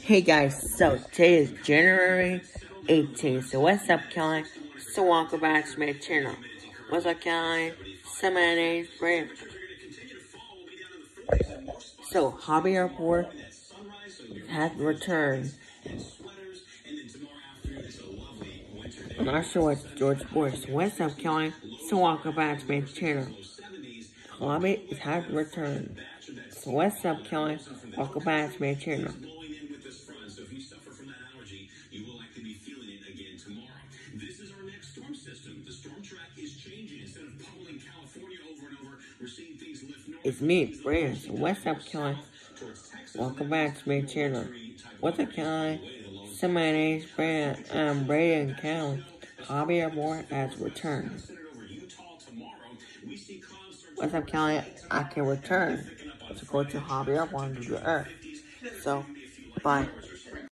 Hey guys, so today is January 18th. So what's up, Kelly? So welcome back to my channel. What's up, Kelly? So my name's Brent. So Hobby Airport has returned. I'm not sure what's George Bush. What's up, Kelly? So welcome back to my channel. Hobby has returned. So what's up, Kelly? Welcome back to my channel. This is our next storm system. The storm track is changing. Instead of pummeling California over and over, we're seeing things lift north. It's me, Brand. So what's up, Kelly? Welcome back to my channel. What's up, Kelly? So my name's Brand. I'm um, Bradyn Kelley. Hobby Airborne has returned. What's up, Kelly? I can return to go to Hobby Airborne to the Earth. So, bye.